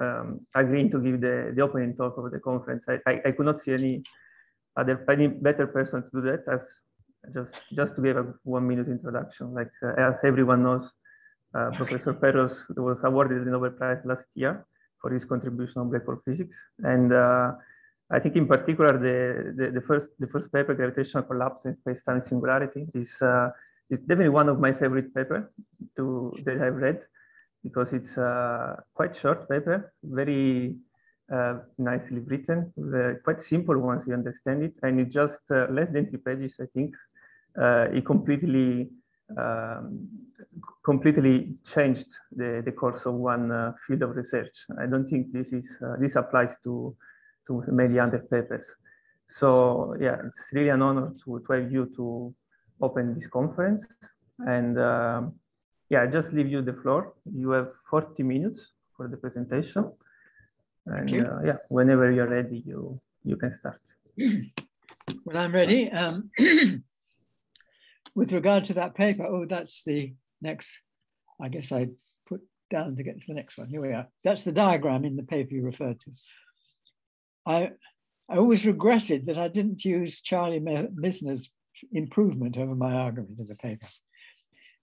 um, agreeing to give the, the opening talk of the conference. I, I, I, could not see any other any better person to do that as just just to give a one minute introduction. Like uh, as everyone knows, uh, Professor Penrose was awarded the Nobel Prize last year for his contribution on black hole physics. And uh, I think in particular, the, the, the, first the first paper, Gravitational Collapse in Space-Time Singularity, is, uh, is definitely one of my favorite paper to, that I've read because it's a quite short paper, very uh, nicely written, quite simple once you understand it. And it's just uh, less than three pages, I think. Uh, it completely um, completely changed the, the course of one uh, field of research. I don't think this is uh, this applies to to many other papers. So yeah, it's really an honor to, to have you to open this conference. And um, yeah, I just leave you the floor. You have 40 minutes for the presentation. And uh, yeah, whenever you're ready, you you can start. Well, I'm ready. Um, with regard to that paper, oh, that's the next, I guess I put down to get to the next one. Here we are. That's the diagram in the paper you referred to. I, I always regretted that I didn't use Charlie Misner's improvement over my argument in the paper.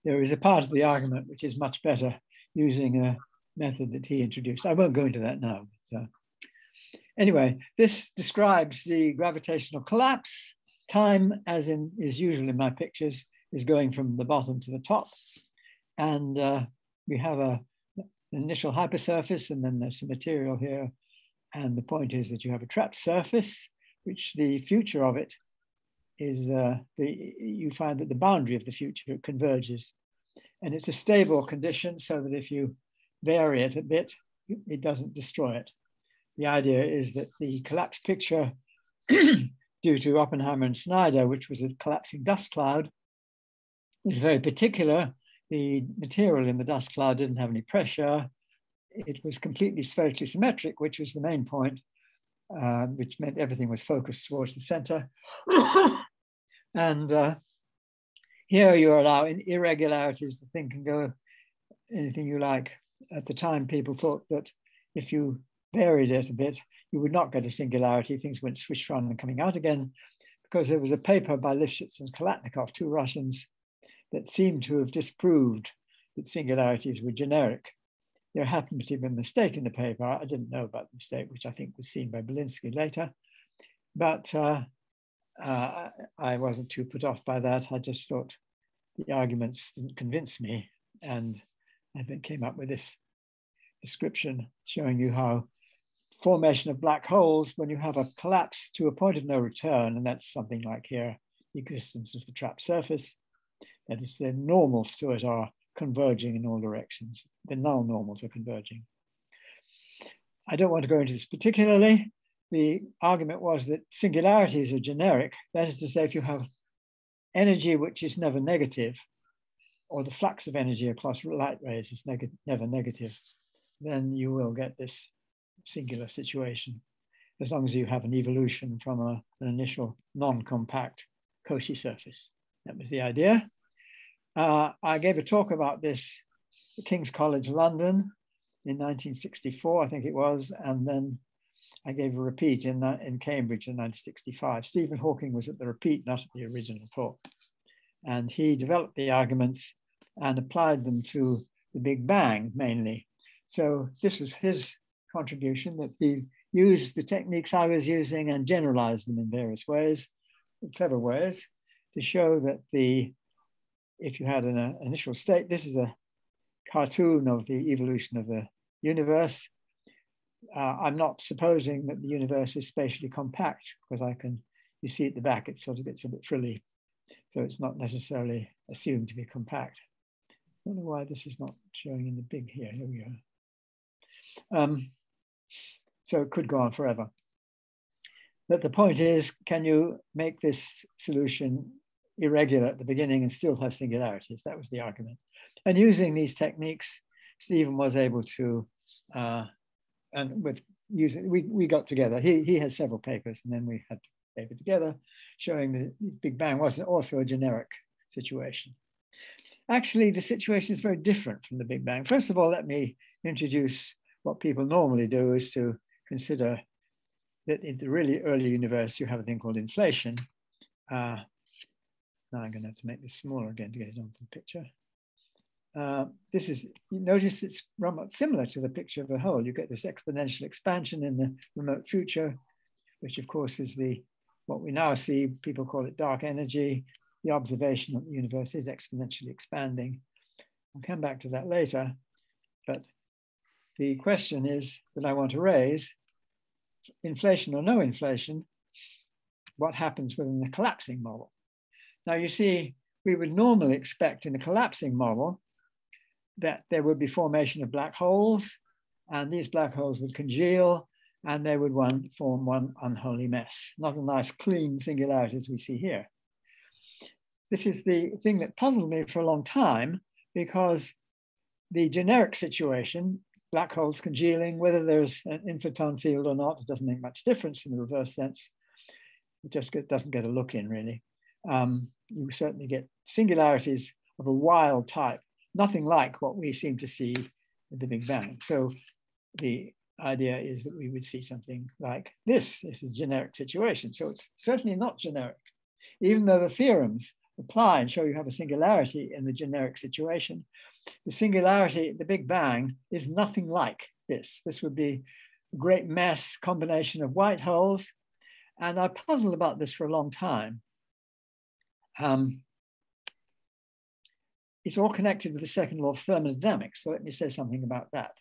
There is a part of the argument which is much better using a method that he introduced. I won't go into that now. But, uh, anyway, this describes the gravitational collapse Time, as in is usually in my pictures, is going from the bottom to the top. And uh, we have a, an initial hypersurface, and then there's some material here. And the point is that you have a trapped surface, which the future of it is uh, the, you find that the boundary of the future converges. And it's a stable condition so that if you vary it a bit, it doesn't destroy it. The idea is that the collapse picture due to Oppenheimer and Snyder, which was a collapsing dust cloud, was very particular. The material in the dust cloud didn't have any pressure. It was completely spherically symmetric, which was the main point, uh, which meant everything was focused towards the center. and uh, here you allow irregularities. The thing can go anything you like. At the time, people thought that if you varied it a bit, you would not get a singularity. Things went swish around and coming out again because there was a paper by Lifshitz and Khalatnikov, two Russians, that seemed to have disproved that singularities were generic. There happened to be a mistake in the paper. I didn't know about the mistake, which I think was seen by Belinsky later. But uh, uh, I wasn't too put off by that. I just thought the arguments didn't convince me. And I then came up with this description showing you how formation of black holes when you have a collapse to a point of no return, and that's something like here, the existence of the trapped surface. That is, the normals to it are converging in all directions. The null normals are converging. I don't want to go into this particularly. The argument was that singularities are generic. That is to say, if you have energy which is never negative, or the flux of energy across light rays is neg never negative, then you will get this singular situation, as long as you have an evolution from a, an initial non-compact Cauchy surface. That was the idea. Uh, I gave a talk about this at King's College London in 1964, I think it was, and then I gave a repeat in, uh, in Cambridge in 1965. Stephen Hawking was at the repeat, not at the original talk. And he developed the arguments and applied them to the Big Bang mainly. So this was his contribution that he used the techniques I was using and generalized them in various ways, clever ways, to show that the, if you had an uh, initial state, this is a cartoon of the evolution of the universe. Uh, I'm not supposing that the universe is spatially compact because I can, you see at the back, it sort of gets a bit frilly. So it's not necessarily assumed to be compact. I don't know why this is not showing in the big here. Here we go. Um, so it could go on forever. But the point is, can you make this solution irregular at the beginning and still have singularities? That was the argument. And using these techniques, Stephen was able to, uh, and with using, we, we got together. He, he had several papers and then we had paper together showing that the Big Bang wasn't also a generic situation. Actually, the situation is very different from the Big Bang. First of all, let me introduce what people normally do is to consider that in the really early universe, you have a thing called inflation. Uh, now I'm going to have to make this smaller again to get it onto the picture. Uh, this is, you notice it's somewhat similar to the picture of a hole. You get this exponential expansion in the remote future, which of course is the, what we now see, people call it dark energy, the observation that the universe is exponentially expanding. I'll come back to that later, but the question is that I want to raise, inflation or no inflation, what happens within the collapsing model? Now you see, we would normally expect in a collapsing model that there would be formation of black holes and these black holes would congeal and they would one, form one unholy mess, not a nice clean singularity as we see here. This is the thing that puzzled me for a long time because the generic situation, black holes congealing, whether there's an inflaton field or not, doesn't make much difference in the reverse sense. It just get, doesn't get a look in really. Um, you certainly get singularities of a wild type, nothing like what we seem to see in the Big Bang. So the idea is that we would see something like this. This is a generic situation. So it's certainly not generic, even though the theorems apply and show you have a singularity in the generic situation. The singularity, the Big Bang, is nothing like this. This would be a great mess combination of white holes. And I puzzled about this for a long time. Um, it's all connected with the second law of thermodynamics. So let me say something about that.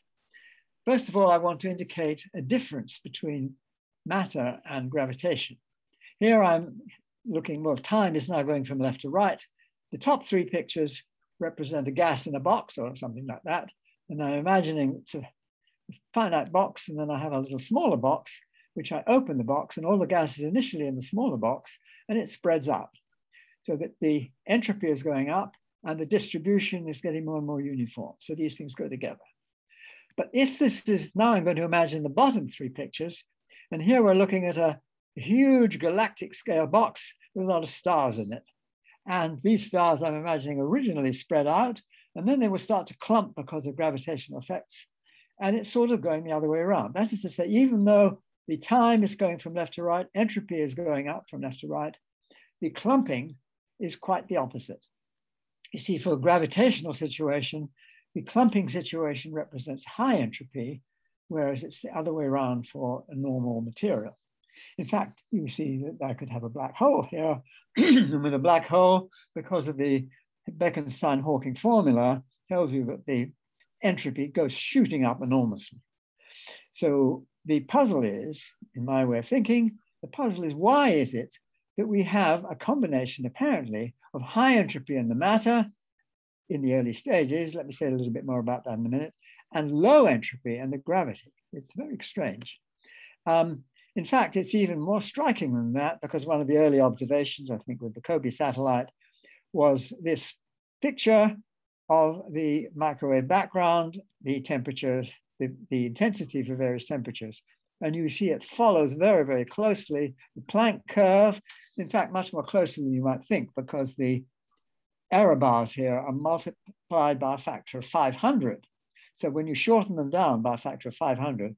First of all, I want to indicate a difference between matter and gravitation. Here I'm looking, well, time is now going from left to right. The top three pictures represent a gas in a box or something like that. And I'm imagining it's a finite box, and then I have a little smaller box, which I open the box, and all the gas is initially in the smaller box, and it spreads out so that the entropy is going up and the distribution is getting more and more uniform. So these things go together. But if this is, now I'm going to imagine the bottom three pictures, and here we're looking at a huge galactic scale box with a lot of stars in it. And these stars, I'm imagining, originally spread out, and then they will start to clump because of gravitational effects. And it's sort of going the other way around. That is to say, even though the time is going from left to right, entropy is going up from left to right, the clumping is quite the opposite. You see, for a gravitational situation, the clumping situation represents high entropy, whereas it's the other way around for a normal material. In fact, you see that I could have a black hole here, and with a black hole, because of the Bekenstein-Hawking formula, tells you that the entropy goes shooting up enormously. So the puzzle is, in my way of thinking, the puzzle is why is it that we have a combination, apparently, of high entropy in the matter in the early stages, let me say a little bit more about that in a minute, and low entropy and the gravity. It's very strange. Um, in fact, it's even more striking than that because one of the early observations, I think with the COBE satellite, was this picture of the microwave background, the temperatures, the, the intensity for various temperatures. And you see it follows very, very closely the Planck curve, in fact, much more closely than you might think because the error bars here are multiplied by a factor of 500. So when you shorten them down by a factor of 500,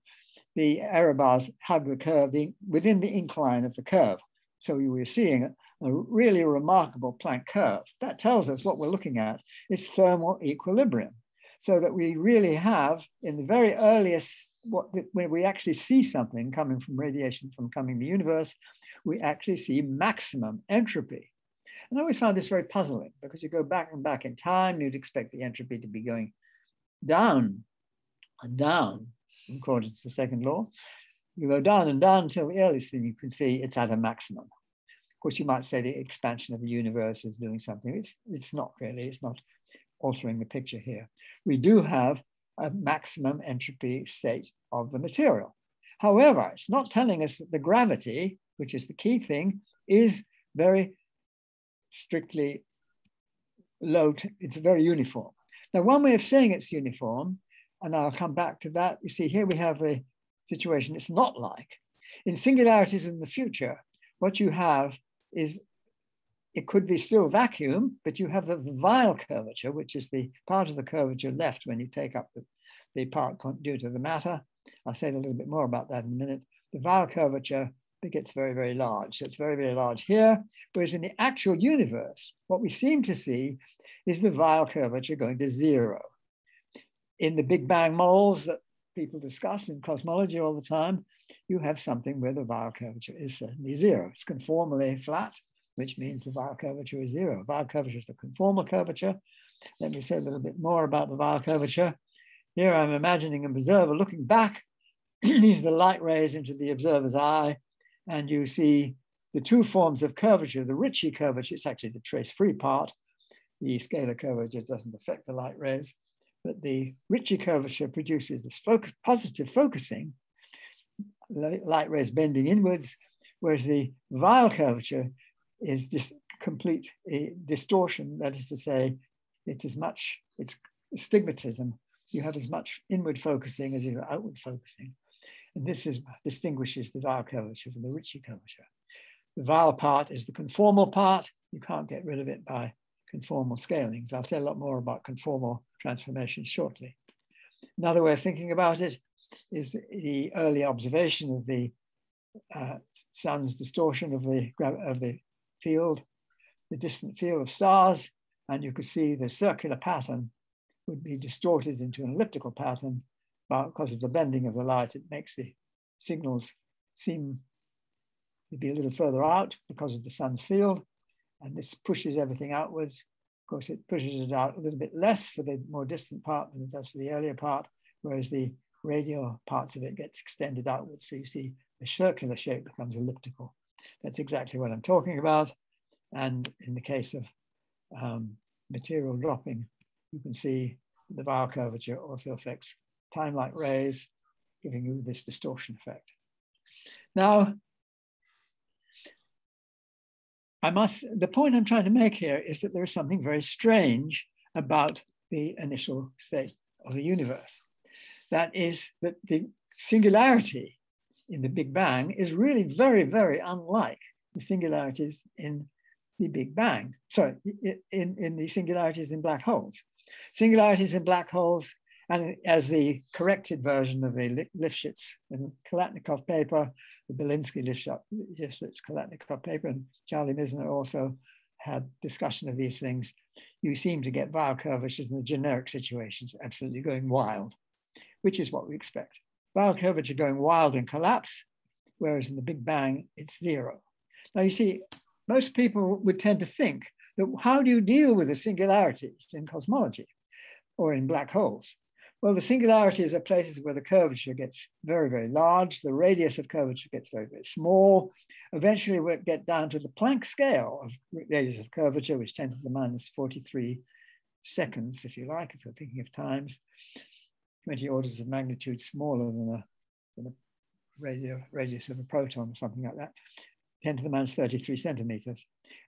the error bars hug the curve within the incline of the curve. So we're seeing a really remarkable Planck curve. That tells us what we're looking at is thermal equilibrium. So that we really have in the very earliest, what, when we actually see something coming from radiation from coming the universe, we actually see maximum entropy. And I always found this very puzzling because you go back and back in time, you'd expect the entropy to be going down and down according to the second law. You go down and down until the earliest thing you can see it's at a maximum. Of course, you might say the expansion of the universe is doing something. It's, it's not really, it's not altering the picture here. We do have a maximum entropy state of the material. However, it's not telling us that the gravity, which is the key thing, is very strictly low, it's very uniform. Now, one way of saying it's uniform and I'll come back to that. You see, here we have a situation it's not like. In singularities in the future, what you have is it could be still vacuum, but you have the Weyl curvature, which is the part of the curvature left when you take up the the part due to the matter. I'll say a little bit more about that in a minute. The Weyl curvature gets very, very large. So it's very, very large here. Whereas in the actual universe, what we seem to see is the Weyl curvature going to zero. In the Big Bang models that people discuss in cosmology all the time, you have something where the Weyl curvature is certainly zero. It's conformally flat, which means the Weyl curvature is zero. Weyl curvature is the conformal curvature. Let me say a little bit more about the Weyl curvature. Here I'm imagining an observer looking back. These are the light rays into the observer's eye and you see the two forms of curvature, the Ricci curvature, it's actually the trace-free part. The scalar curvature doesn't affect the light rays, but the Ricci curvature produces this focus, positive focusing, light rays bending inwards, whereas the Weyl curvature is this complete distortion. That is to say, it's as much, it's stigmatism. You have as much inward focusing as you have outward focusing. And this is, distinguishes the Weyl curvature from the Ricci curvature. The Weyl part is the conformal part. You can't get rid of it by conformal scalings. I'll say a lot more about conformal transformations shortly. Another way of thinking about it is the early observation of the uh, sun's distortion of the, of the field, the distant field of stars, and you could see the circular pattern would be distorted into an elliptical pattern because of the bending of the light, it makes the signals seem to be a little further out because of the sun's field. And this pushes everything outwards. Of course, it pushes it out a little bit less for the more distant part than it does for the earlier part, whereas the radial parts of it gets extended outwards. So you see the circular shape becomes elliptical. That's exactly what I'm talking about. And in the case of um, material dropping, you can see the Weyl curvature also affects time-like rays, giving you this distortion effect. Now, I must, the point I'm trying to make here is that there is something very strange about the initial state of the universe. That is that the singularity in the Big Bang is really very, very unlike the singularities in the Big Bang. Sorry, in, in the singularities in black holes. Singularities in black holes and as the corrected version of the Lifshitz and Khalatnikov paper, the Belinsky Lifshitz Khalatnikov paper, and Charlie Misner also had discussion of these things, you seem to get Weyl curvatures in the generic situations absolutely going wild, which is what we expect. Weyl curvature going wild and collapse, whereas in the Big Bang, it's zero. Now you see, most people would tend to think that how do you deal with the singularities in cosmology or in black holes? Well, the singularities are places where the curvature gets very, very large. The radius of curvature gets very, very small. Eventually, we'll get down to the Planck scale of radius of curvature, which 10 to the minus 43 seconds, if you like, if you're thinking of times, 20 orders of magnitude smaller than a, than a radio, radius of a proton or something like that, 10 to the minus 33 centimeters.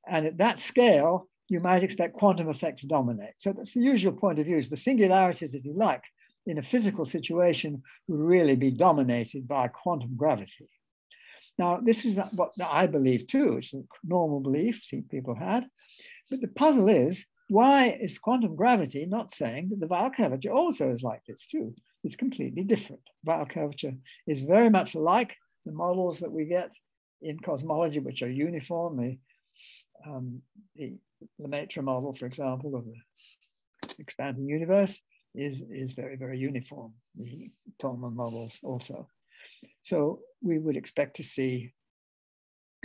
And at that scale, you might expect quantum effects dominate. So that's the usual point of view, is the singularities, if you like, in a physical situation would really be dominated by quantum gravity. Now, this is what I believe too. It's a normal belief people had. But the puzzle is, why is quantum gravity not saying that the Weyl curvature also is like this too? It's completely different. Weyl curvature is very much like the models that we get in cosmology, which are uniform. The, um, the Lemaitre model, for example, of the expanding universe is, is very, very uniform, the Tolman models also. So we would expect to see,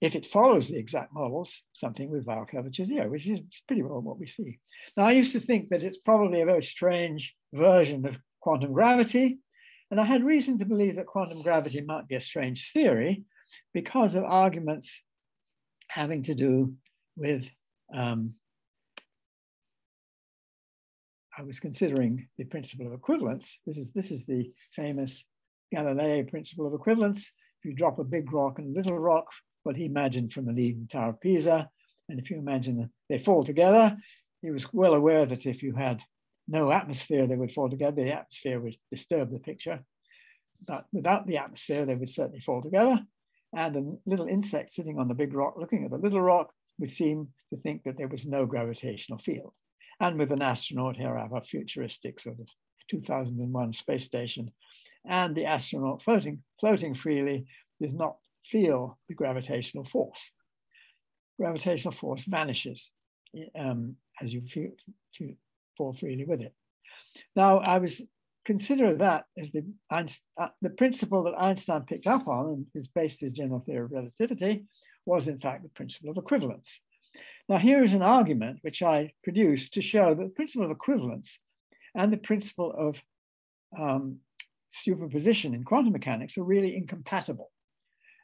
if it follows the exact models, something with Weyl curvature zero, which is pretty well what we see. Now, I used to think that it's probably a very strange version of quantum gravity, and I had reason to believe that quantum gravity might be a strange theory because of arguments having to do with um, I was considering the principle of equivalence. This is, this is the famous Galilei principle of equivalence. If you drop a big rock and a little rock, what he imagined from the Leaning Tower of Pisa, and if you imagine they fall together, he was well aware that if you had no atmosphere, they would fall together. The atmosphere would disturb the picture. But without the atmosphere, they would certainly fall together. And a little insect sitting on the big rock, looking at the little rock, would seem to think that there was no gravitational field. And with an astronaut, here I have a futuristic sort of 2001 space station. And the astronaut floating, floating freely is not feel the gravitational force. Gravitational force vanishes um, as you feel, fall freely with it. Now, I was consider that as the, uh, the principle that Einstein picked up on and is based his general theory of relativity was in fact the principle of equivalence. Now here is an argument which I produced to show that the principle of equivalence and the principle of um, superposition in quantum mechanics are really incompatible.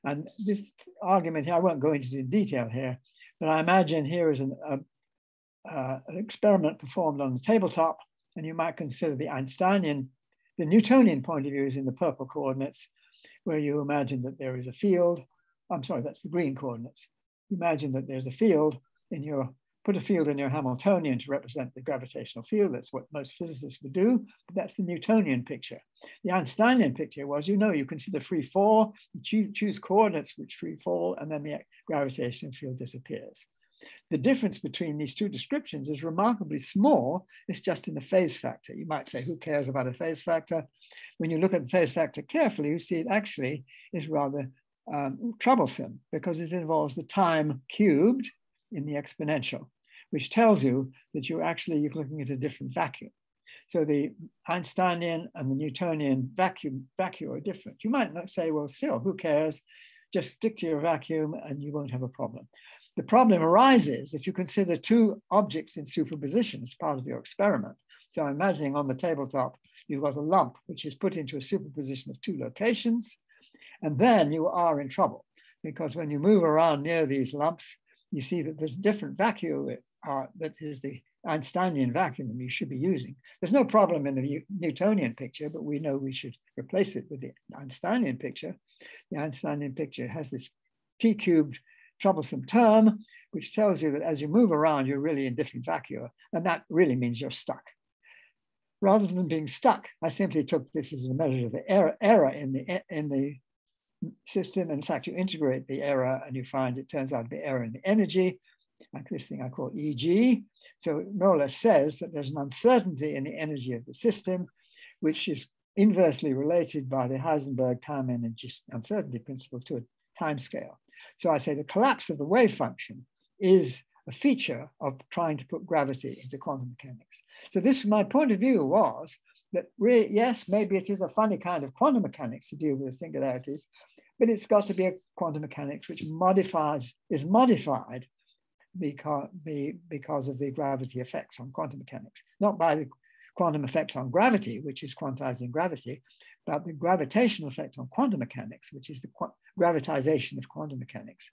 And this argument here, I won't go into in detail here, but I imagine here is an, a, uh, an experiment performed on the tabletop and you might consider the Einsteinian, the Newtonian point of view is in the purple coordinates, where you imagine that there is a field. I'm sorry, that's the green coordinates. Imagine that there's a field in your, put a field in your Hamiltonian to represent the gravitational field. That's what most physicists would do, but that's the Newtonian picture. The Einsteinian picture was, you know, you consider free fall, you choose coordinates which free fall, and then the gravitational field disappears. The difference between these two descriptions is remarkably small. It's just in the phase factor. You might say, who cares about a phase factor? When you look at the phase factor carefully, you see it actually is rather um, troublesome because it involves the time cubed in the exponential, which tells you that you're actually looking at a different vacuum. So the Einsteinian and the Newtonian vacuum, vacuum are different. You might not say, well, still, who cares? Just stick to your vacuum and you won't have a problem. The problem arises if you consider two objects in superposition as part of your experiment. So I'm imagining on the tabletop, you've got a lump which is put into a superposition of two locations, and then you are in trouble because when you move around near these lumps, you see that there's a different vacuum uh, that is the Einsteinian vacuum you should be using. There's no problem in the Newtonian picture, but we know we should replace it with the Einsteinian picture. The Einsteinian picture has this t cubed troublesome term, which tells you that as you move around, you're really in different vacua, and that really means you're stuck. Rather than being stuck, I simply took this as a measure of the error, error in, the, in the system. In fact, you integrate the error and you find it turns out to be error in the energy, like this thing I call EG. So it more or less says that there's an uncertainty in the energy of the system, which is inversely related by the Heisenberg time energy uncertainty principle to a time scale. So I say the collapse of the wave function is a feature of trying to put gravity into quantum mechanics. So this, my point of view was that really, yes, maybe it is a funny kind of quantum mechanics to deal with the singularities, but it's got to be a quantum mechanics which modifies, is modified because, because of the gravity effects on quantum mechanics, not by the quantum effect on gravity, which is quantizing gravity, but the gravitational effect on quantum mechanics, which is the gravitization of quantum mechanics,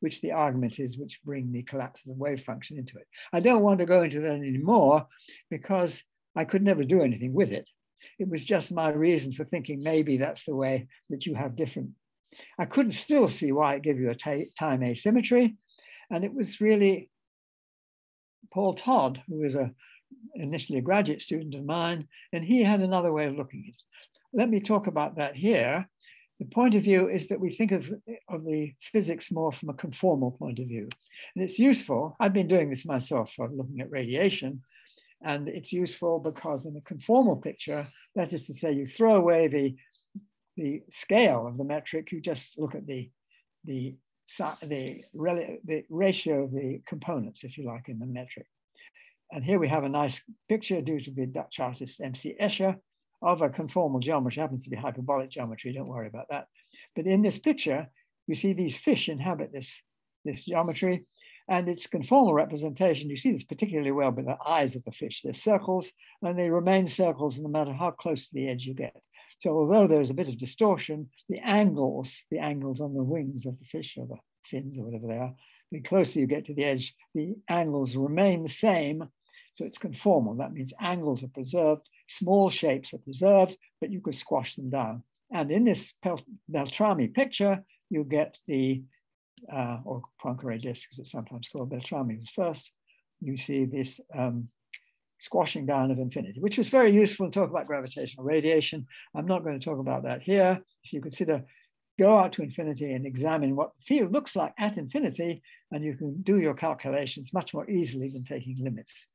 which the argument is which bring the collapse of the wave function into it. I don't want to go into that anymore because I could never do anything with it. It was just my reason for thinking maybe that's the way that you have different. I couldn't still see why it gave you a time asymmetry. And it was really Paul Tod, who was a initially a graduate student of mine, and he had another way of looking at it. Let me talk about that here. The point of view is that we think of, of the physics more from a conformal point of view. And it's useful. I've been doing this myself for looking at radiation. And it's useful because in a conformal picture, that is to say, you throw away the, the scale of the metric, you just look at the, the, the, the ratio of the components, if you like, in the metric. And here we have a nice picture due to the Dutch artist M.C. Escher of a conformal geometry, happens to be hyperbolic geometry, don't worry about that. But in this picture, you see these fish inhabit this, this geometry and its conformal representation, you see this particularly well with the eyes of the fish. They're circles and they remain circles no matter how close to the edge you get. So although there's a bit of distortion, the angles, the angles on the wings of the fish or the fins or whatever they are, the closer you get to the edge, the angles remain the same so it's conformal. That means angles are preserved, small shapes are preserved, but you could squash them down. And in this Beltrami picture, you get the, uh, or Poincare disk, as it's sometimes called, Beltrami was first. You see this um, squashing down of infinity, which was very useful to talk about gravitational radiation. I'm not going to talk about that here. So you consider go out to infinity and examine what the field looks like at infinity, and you can do your calculations much more easily than taking limits.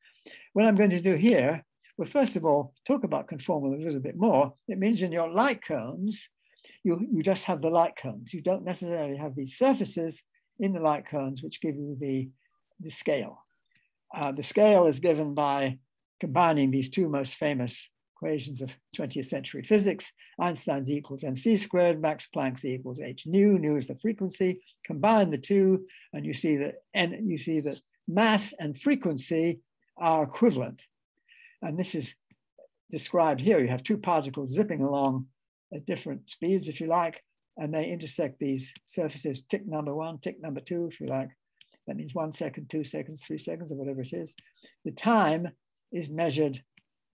What I'm going to do here, well, first of all, talk about conformal a little bit more. It means in your light cones, you, you just have the light cones. You don't necessarily have these surfaces in the light cones, which give you the, the scale. Uh, the scale is given by combining these two most famous equations of 20th century physics, Einstein's equals mc squared, Max Planck's equals h nu, nu is the frequency. Combine the two, and you see that and you see that mass and frequency are equivalent. And this is described here. You have two particles zipping along at different speeds, if you like, and they intersect these surfaces, tick number one, tick number two, if you like. That means one second, two seconds, three seconds, or whatever it is. The time is measured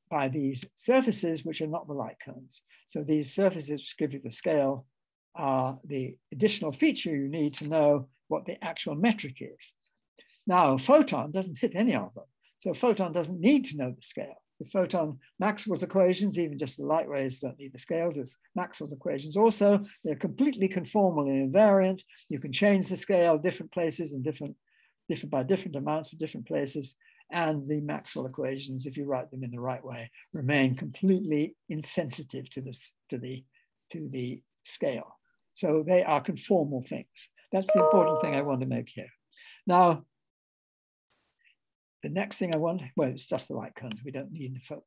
by these surfaces, which are not the light cones. So these surfaces which give you the scale are the additional feature you need to know what the actual metric is. Now, a photon doesn't hit any of them. So a photon doesn't need to know the scale. The photon Maxwell's equations, even just the light rays don't need the scales. It's Maxwell's equations also. They're completely conformal and invariant. You can change the scale different places and different, different by different amounts at different places and the Maxwell equations, if you write them in the right way, remain completely insensitive to this to the to the scale. So they are conformal things. That's the important thing I want to make here. Now, the next thing I want, well, it's just the light cones. We don't need the photo.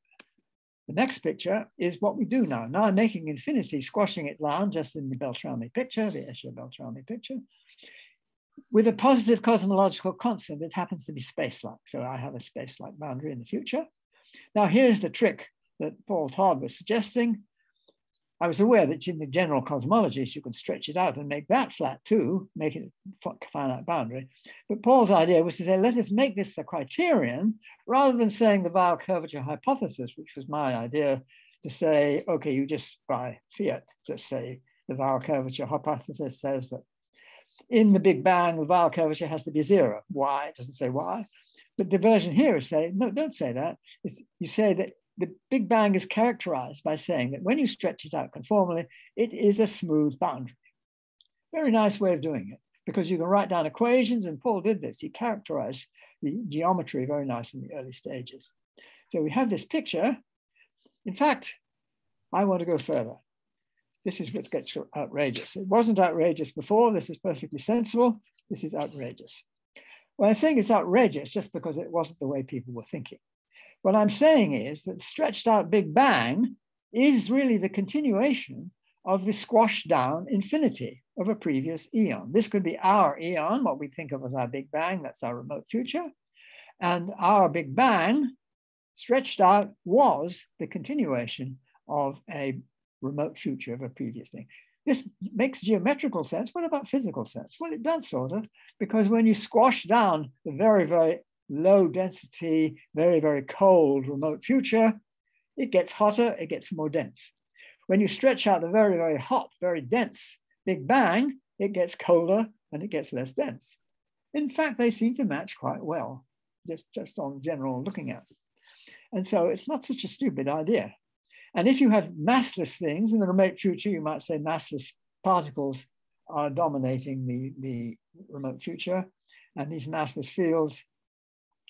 The next picture is what we do now. Now I'm making infinity, squashing it down just in the Beltrami picture, the Escher Beltrami picture with a positive cosmological constant, it happens to be space-like. So I have a space-like boundary in the future. Now here's the trick that Paul Tod was suggesting. I was aware that in the general cosmologies, you can stretch it out and make that flat too, make it a finite boundary. But Paul's idea was to say, let us make this the criterion rather than saying the Weyl curvature hypothesis, which was my idea to say, okay, you just by fiat, just say the Weyl curvature hypothesis says that in the Big Bang, the Weyl curvature has to be zero. Why? It doesn't say why. But the version here is saying, no, don't say that. It's, you say that the Big Bang is characterized by saying that when you stretch it out conformally, it is a smooth boundary. Very nice way of doing it because you can write down equations, and Paul did this. He characterized the geometry very nice in the early stages. So we have this picture. In fact, I want to go further. This is what gets outrageous. It wasn't outrageous before. This is perfectly sensible. This is outrageous. Well, I'm saying it's outrageous just because it wasn't the way people were thinking. What I'm saying is that stretched out Big Bang is really the continuation of the squashed down infinity of a previous eon. This could be our eon, what we think of as our Big Bang, that's our remote future. And our Big Bang, stretched out, was the continuation of a remote future of a previous thing. This makes geometrical sense. What about physical sense? Well, it does sort of, because when you squash down the very, very low density, very, very cold remote future, it gets hotter, it gets more dense. When you stretch out the very, very hot, very dense Big Bang, it gets colder and it gets less dense. In fact, they seem to match quite well, just, just on general looking at it. And so it's not such a stupid idea. And if you have massless things in the remote future, you might say massless particles are dominating the, the remote future. And these massless fields,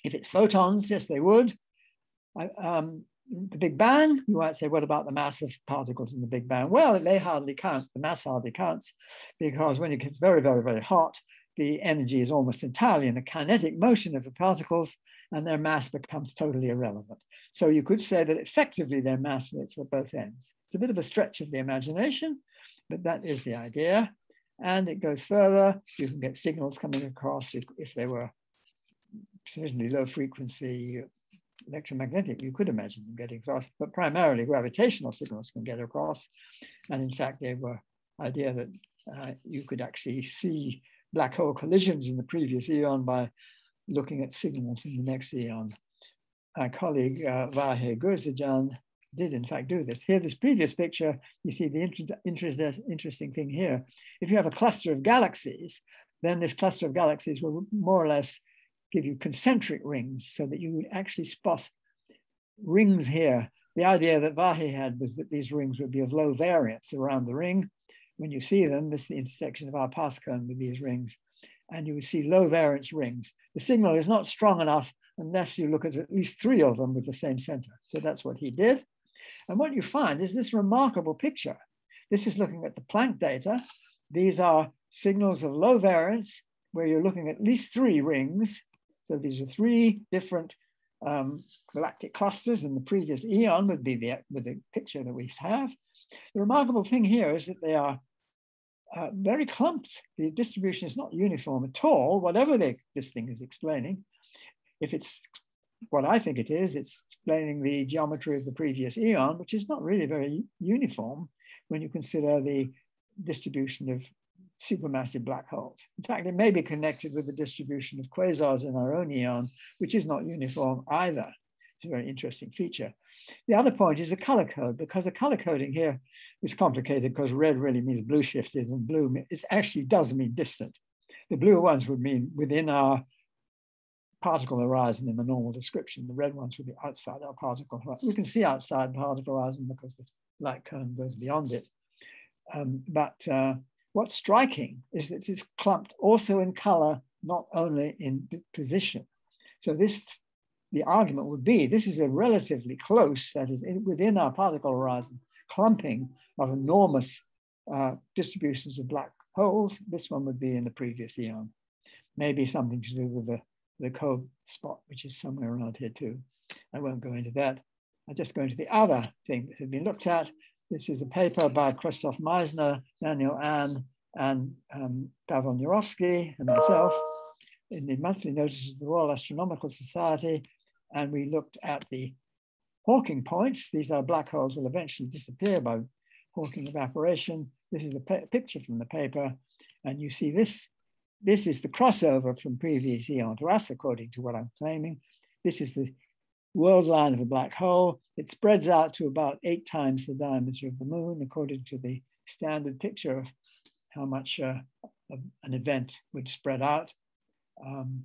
if it's photons, yes, they would. Um, the Big Bang, you might say, what about the mass of particles in the Big Bang? Well, they hardly count. The mass hardly counts because when it gets very, very, very hot, the energy is almost entirely in the kinetic motion of the particles and their mass becomes totally irrelevant. So you could say that effectively they're massless at both ends. It's a bit of a stretch of the imagination, but that is the idea. And it goes further. You can get signals coming across if, if they were sufficiently low frequency electromagnetic, you could imagine them getting across, but primarily gravitational signals can get across. And in fact, there were idea that uh, you could actually see black hole collisions in the previous eon by looking at signals in the next eon. Our colleague uh, Vahe Gurzadyan did in fact do this. Here, this previous picture, you see the inter inter interesting thing here. If you have a cluster of galaxies, then this cluster of galaxies will more or less give you concentric rings so that you would actually spot rings here. The idea that Vahe had was that these rings would be of low variance around the ring. When you see them, this is the intersection of our pass cone with these rings, and you would see low variance rings. The signal is not strong enough unless you look at at least three of them with the same center. So that's what he did. And what you find is this remarkable picture. This is looking at the Planck data. These are signals of low variance where you're looking at least three rings. So these are three different um, galactic clusters in the previous eon would be the, with the picture that we have. The remarkable thing here is that they are uh, very clumped. The distribution is not uniform at all, whatever they, this thing is explaining. If it's what I think it is, it's explaining the geometry of the previous eon, which is not really very uniform when you consider the distribution of supermassive black holes. In fact, it may be connected with the distribution of quasars in our own eon, which is not uniform either. It's a very interesting feature. The other point is the color code, because the color coding here is complicated because red really means blue shifted and blue, it actually does mean distant. The blue ones would mean within our particle horizon in the normal description. The red ones would be outside our particle horizon. We can see outside particle horizon because the light cone goes beyond it. Um, but uh, what's striking is that it's clumped also in color, not only in position. So this, the argument would be, this is a relatively close, that is in, within our particle horizon, clumping of enormous uh, distributions of black holes. This one would be in the previous eon. Maybe something to do with the, the cold spot, which is somewhere around here too. I won't go into that. I'll just go into the other thing that had been looked at, this is a paper by Christoph Meissner, Daniel An, and um, Pavel and myself in the monthly notices of the Royal Astronomical Society. And we looked at the Hawking points. These are black holes will eventually disappear by Hawking evaporation. This is a picture from the paper. And you see this, this is the crossover from previous eon to us, according to what I'm claiming. This is the world line of a black hole. It spreads out to about eight times the diameter of the moon, according to the standard picture of how much uh, an event would spread out. Um,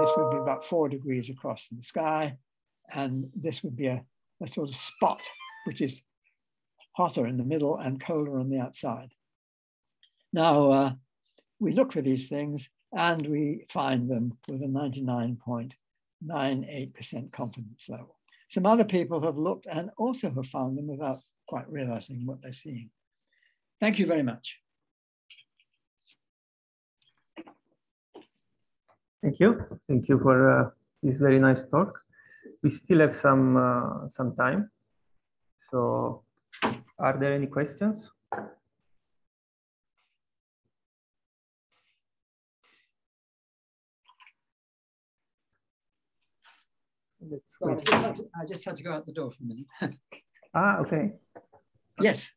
this would be about four degrees across the sky. And this would be a, a sort of spot, which is hotter in the middle and colder on the outside. Now, uh, we look for these things and we find them with a 99 point 98% confidence level. Some other people have looked and also have found them without quite realizing what they're seeing. Thank you very much. Thank you. Thank you for uh, this very nice talk. We still have some, uh, some time. So are there any questions? Sorry, I, just to, I just had to go out the door for a minute. ah, okay. Yes.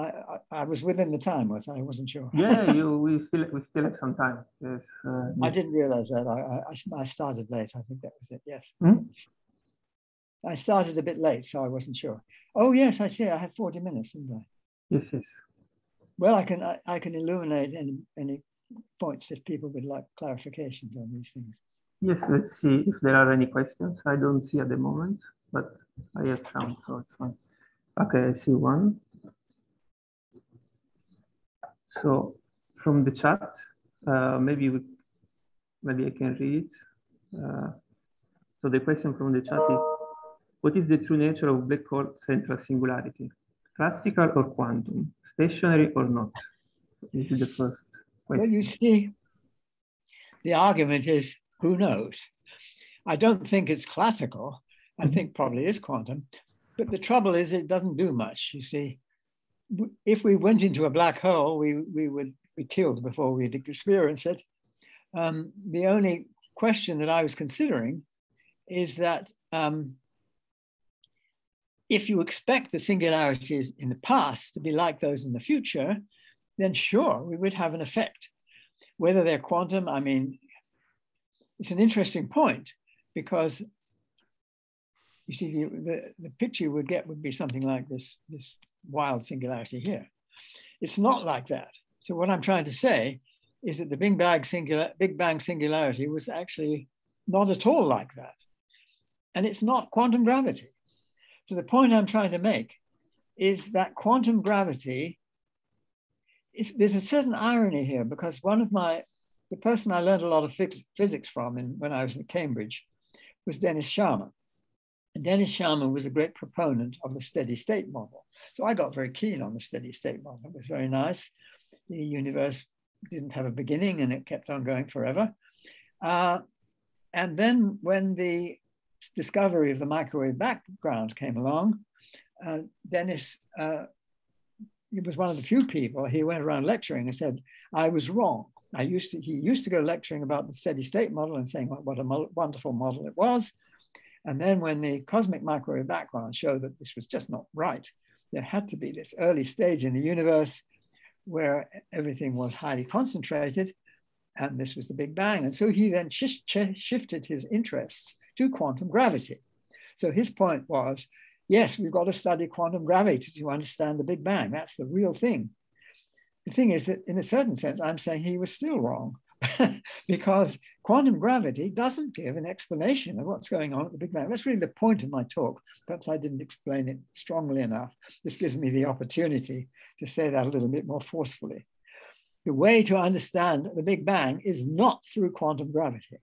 I, I, I, was within the time, was I? I wasn't sure. yeah, you we still we still have some time. Yes, uh, I didn't realize that. I, I, I started late. I think that was it. Yes. Hmm? I started a bit late, so I wasn't sure. Oh yes, I see. I have forty minutes, didn't I? Yes, yes. Well, I can I, I can illuminate any any points if people would like clarifications on these things. Yes, let's see if there are any questions. I don't see at the moment, but I have some, so it's fine. Okay, I see one. So from the chat, uh, maybe we, maybe I can read. Uh, so the question from the chat is, what is the true nature of black hole central singularity? Classical or quantum? Stationary or not? This is the first question. Well, you see, the argument is who knows? I don't think it's classical. I mm-hmm. think probably is quantum. But the trouble is it doesn't do much. You see, if we went into a black hole, we, we would be killed before we'd experience it. Um, the only question that I was considering is that um, if you expect the singularities in the past to be like those in the future, then sure, we would have an effect. Whether they're quantum, I mean, it's an interesting point because you see the, the, the picture you would get would be something like this, this wild singularity here. It's not like that. So what I'm trying to say is that the Big Bang, singular, Big Bang singularity was actually not at all like that. And it's not quantum gravity. So the point I'm trying to make is that quantum gravity, is, there's a certain irony here because one of my the person I learned a lot of physics from in, when I was at Cambridge was Dennis Sciama. And Dennis Sciama was a great proponent of the steady state model. So I got very keen on the steady state model. It was very nice. The universe didn't have a beginning and it kept on going forever. Uh, and then when the discovery of the microwave background came along, uh, Dennis, uh, he was one of the few people, he went around lecturing and said, I was wrong. I used to, he used to go lecturing about the steady state model and saying what, what a wonderful model it was. And then when the cosmic microwave background showed that this was just not right, there had to be this early stage in the universe where everything was highly concentrated. And this was the Big Bang. And so he then sh shifted his interests to quantum gravity. So his point was, yes, we've got to study quantum gravity to understand the Big Bang. That's the real thing. The thing is that in a certain sense, I'm saying he was still wrong because quantum gravity doesn't give an explanation of what's going on at the Big Bang. That's really the point of my talk. Perhaps I didn't explain it strongly enough. This gives me the opportunity to say that a little bit more forcefully. The way to understand the Big Bang is not through quantum gravity,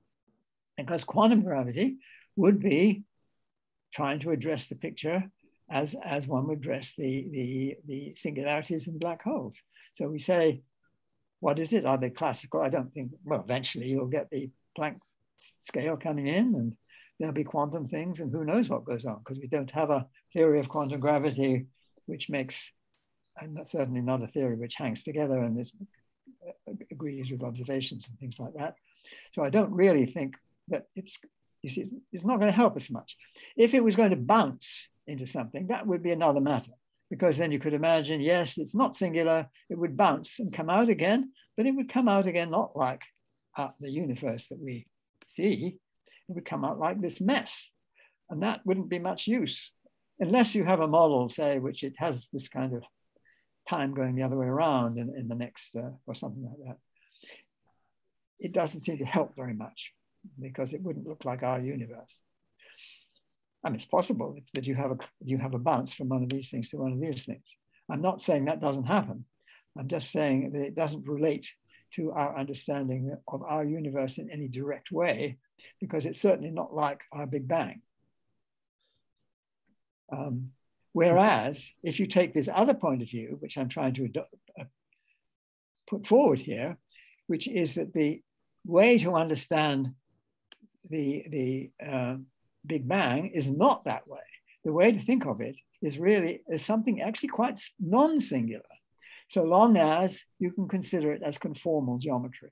because quantum gravity would be trying to address the picture as, as one would address the, the, the singularities in black holes. So we say, what is it? Are they classical? I don't think, well, eventually you'll get the Planck scale coming in and there'll be quantum things and who knows what goes on because we don't have a theory of quantum gravity which makes, and that's certainly not a theory which hangs together and is, uh, agrees with observations and things like that. So I don't really think that it's, you see, it's not going to help us much. If it was going to bounce into something, that would be another matter because then you could imagine, yes, it's not singular, it would bounce and come out again, but it would come out again not like uh, the universe that we see, it would come out like this mess. And that wouldn't be much use unless you have a model, say, which it has this kind of time going the other way around in, in the next, uh, or something like that. It doesn't seem to help very much because it wouldn't look like our universe. And it's possible that you have a you have a bounce from one of these things to one of these things. I'm not saying that doesn't happen. I'm just saying that it doesn't relate to our understanding of our universe in any direct way, because it's certainly not like our Big Bang. Um, whereas, if you take this other point of view, which I'm trying to uh, put forward here, which is that the way to understand the, the uh, Big Bang is not that way. The way to think of it is really as something actually quite non-singular, so long as you can consider it as conformal geometry.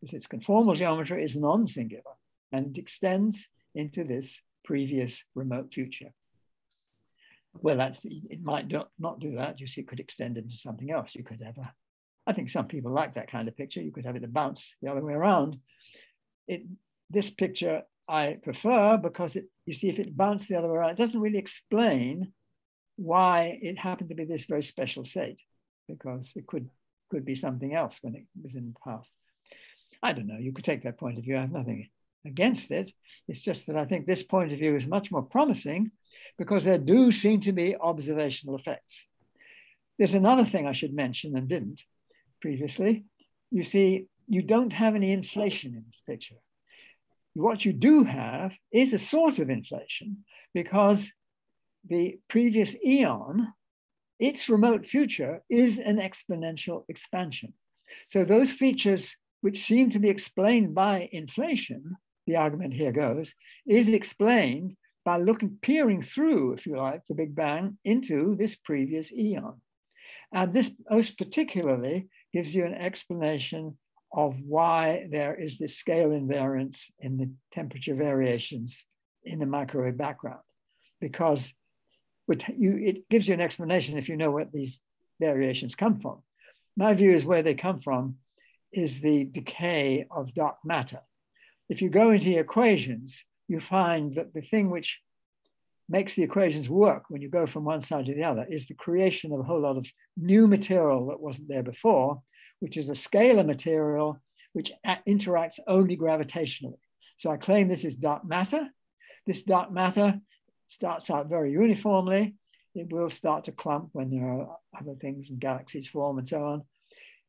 Because its conformal geometry is non-singular and it extends into this previous remote future. Well, that's it might not do that. You see, it could extend into something else. You could have a, I think some people like that kind of picture. You could have it bounce the other way around. It, this picture I prefer because it, you see, if it bounced the other way around, it doesn't really explain why it happened to be this very special state, because it could, could be something else when it was in the past. I don't know, you could take that point of view. I have nothing against it. It's just that I think this point of view is much more promising because there do seem to be observational effects. There's another thing I should mention and didn't previously. You see, you don't have any inflation in this picture what you do have is a sort of inflation because the previous eon, its remote future is an exponential expansion. So those features which seem to be explained by inflation, the argument here goes, is explained by looking, peering through, if you like, the Big Bang into this previous eon. And this most particularly gives you an explanation of why there is this scale invariance in the temperature variations in the microwave background. Because you, it gives you an explanation if you know where these variations come from. My view is where they come from is the decay of dark matter. If you go into the equations, you find that the thing which makes the equations work when you go from one side to the other is the creation of a whole lot of new material that wasn't there before which is a scalar material which interacts only gravitationally. So I claim this is dark matter. This dark matter starts out very uniformly. It will start to clump when there are other things and galaxies form and so on.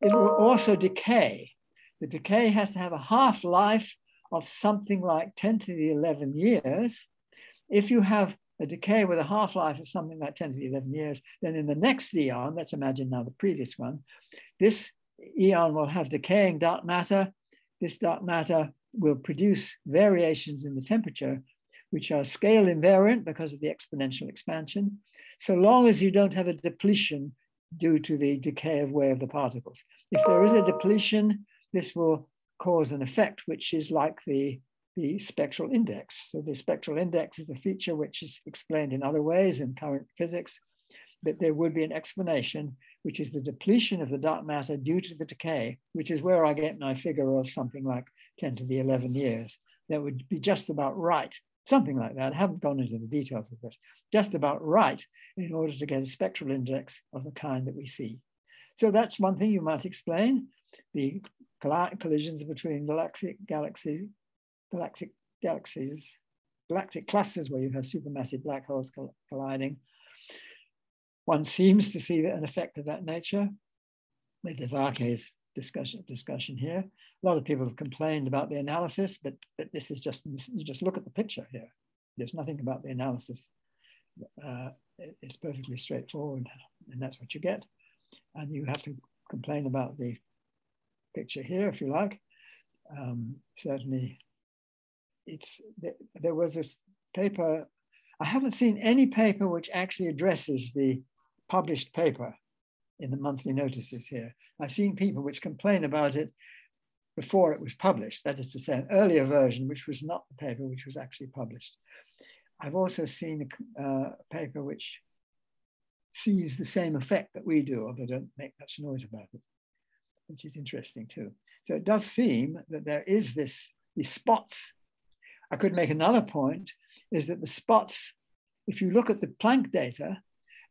It will also decay. the decay has to have a half-life of something like 10 to the 11 years. If you have a decay with a half-life of something like 10 to the 11 years, then in the next eon, let's imagine now the previous one, this eon will have decaying dark matter. This dark matter will produce variations in the temperature, which are scale invariant because of the exponential expansion, so long as you don't have a depletion due to the decay of way of the particles. If there is a depletion, this will cause an effect which is like the, the spectral index. So the spectral index is a feature which is explained in other ways in current physics, but there would be an explanation, which is the depletion of the dark matter due to the decay, which is where I get my figure of something like 10 to the 11 years. That would be just about right, something like that. I haven't gone into the details of this, just about right in order to get a spectral index of the kind that we see. So that's one thing you might explain, the collisions between galactic galaxies, galactic galaxies, galactic clusters where you have supermassive black holes colliding. One seems to see an effect of that nature with the Vahe's discussion, discussion here. A lot of people have complained about the analysis, but, but this is just, you just look at the picture here. There's nothing about the analysis. Uh, it's perfectly straightforward and that's what you get. And you have to complain about the picture here, if you like. Um, certainly, it's there was a paper. I haven't seen any paper which actually addresses the published paper in the monthly notices here. I've seen people which complain about it before it was published. That is to say, an earlier version, which was not the paper which was actually published. I've also seen a, uh, paper which sees the same effect that we do, although don't make much noise about it which is interesting too. So it does seem that there is this, these spots. I could make another point, is that the spots, if you look at the Planck data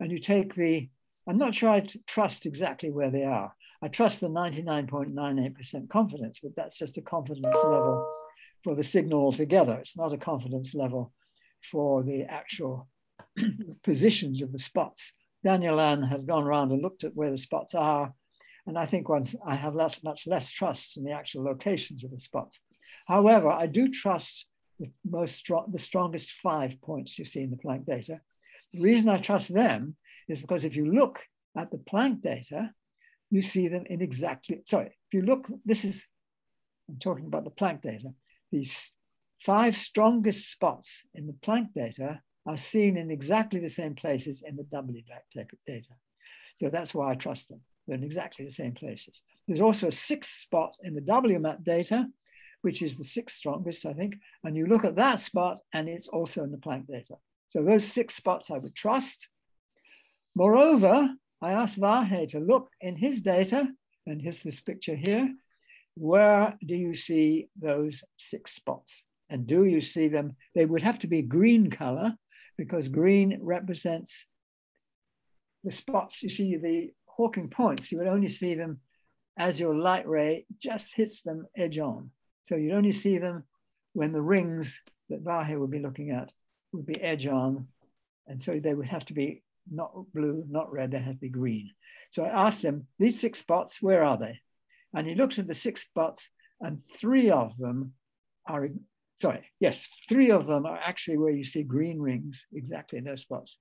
and you take the, I'm not sure I trust exactly where they are. I trust the 99.98% confidence, but that's just a confidence level for the signal altogether. It's not a confidence level for the actual positions of the spots. Daniel An has gone around and looked at where the spots are and I think once I have less, much less trust in the actual locations of the spots. However, I do trust the most strong, the strongest five points you see in the Planck data. The reason I trust them is because if you look at the Planck data, you see them in exactly, sorry, if you look, this is, I'm talking about the Planck data, these five strongest spots in the Planck data are seen in exactly the same places in the W data. So that's why I trust them. They're in exactly the same places. There's also a sixth spot in the WMAP data, which is the sixth strongest, I think. And you look at that spot and it's also in the Planck data. So those six spots I would trust. Moreover, I asked Vahe to look in his data, and here's this picture here, where do you see those six spots? And do you see them? They would have to be green color because green represents the spots. You see the Hawking points, you would only see them as your light ray just hits them edge on. So you'd only see them when the rings that Vahe would be looking at would be edge on. And so they would have to be not blue, not red, they had to be green. So I asked him, these six spots, where are they? And he looks at the six spots and three of them are, sorry, yes, three of them are actually where you see green rings, exactly in those spots.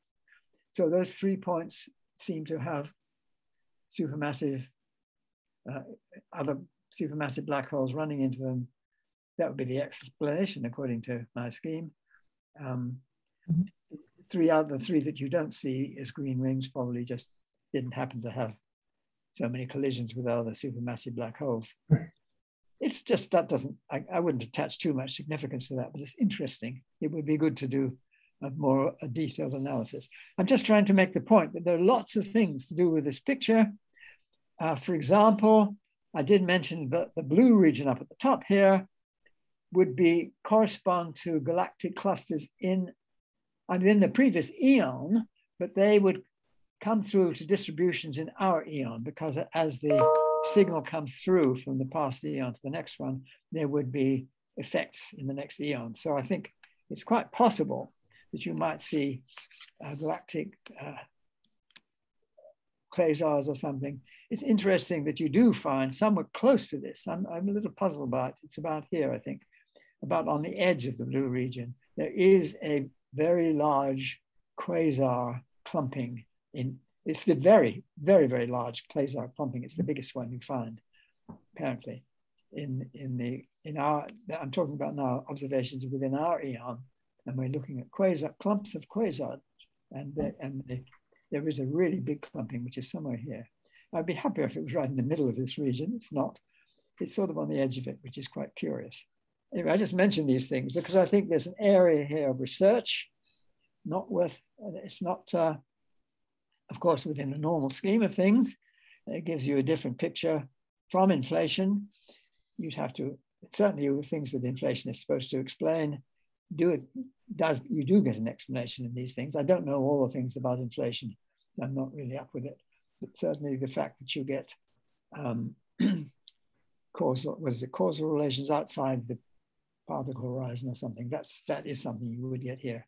So those three points seem to have supermassive, uh, other supermassive black holes running into them. That would be the explanation according to my scheme. Um, mm-hmm. Three other three that you don't see as green rings probably just didn't happen to have so many collisions with other supermassive black holes. It's just that doesn't, I, I wouldn't attach too much significance to that, but it's interesting. It would be good to do a more a detailed analysis. I'm just trying to make the point that there are lots of things to do with this picture. Uh, for example, I did mention that the blue region up at the top here would be correspond to galactic clusters in, and in the previous eon, but they would come through to distributions in our eon because as the signal comes through from the past eon to the next one, there would be effects in the next eon. So I think it's quite possible that you might see galactic uh, quasars or something. It's interesting that you do find somewhat close to this. I'm, I'm a little puzzled about it. It's about here, I think, about on the edge of the blue region. There is a very large quasar clumping in, it's the very, very, very large quasar clumping. It's the biggest one you find, apparently, in, in the, in our, that I'm talking about now observations within our eon, and we're looking at quasar, clumps of quasar, and, the, and the, there is a really big clumping, which is somewhere here. I'd be happier if it was right in the middle of this region. It's not. It's sort of on the edge of it, which is quite curious. Anyway, I just mention these things because I think there's an area here of research, not worth, it's not, uh, of course, within the normal scheme of things. It gives you a different picture from inflation. You'd have to, certainly with things that inflation is supposed to explain, do it, does, you do get an explanation in these things. I don't know all the things about inflation. I'm not really up with it, but certainly the fact that you get um, causal, what is it, causal relations outside the particle horizon or something. That's that is something you would get here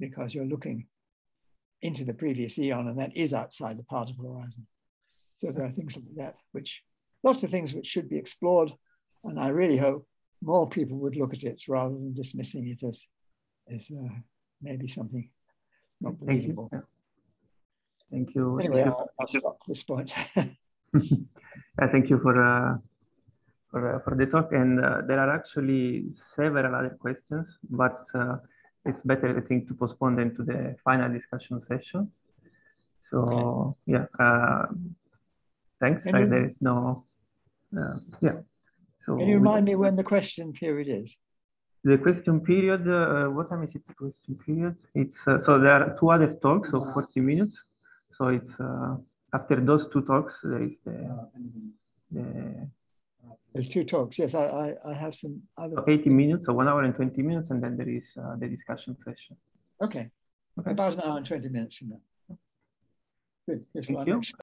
because you're looking into the previous eon and that is outside the particle horizon. So there are things like that, which lots of things which should be explored. And I really hope more people would look at it rather than dismissing it as, as uh, maybe something not believable. Thank you. Anyway, I'll, I'll stop this point. yeah, thank you for uh, for, uh, for the talk. And uh, there are actually several other questions, but uh, it's better, I think, to postpone them to the final discussion session. So okay. yeah, uh, thanks. Uh, there is no, uh, yeah. So can you remind me when the question period is? The question period, what time is it? Question period. It's so there are two other talks of 40 minutes. So it's after those two talks, there is the, the there's two talks. Yes, I, I, I have some other. 80 minutes, so one hour and 20 minutes, and then there is uh, the discussion session. Okay. okay. About an hour and 20 minutes from now. Good. Thank you.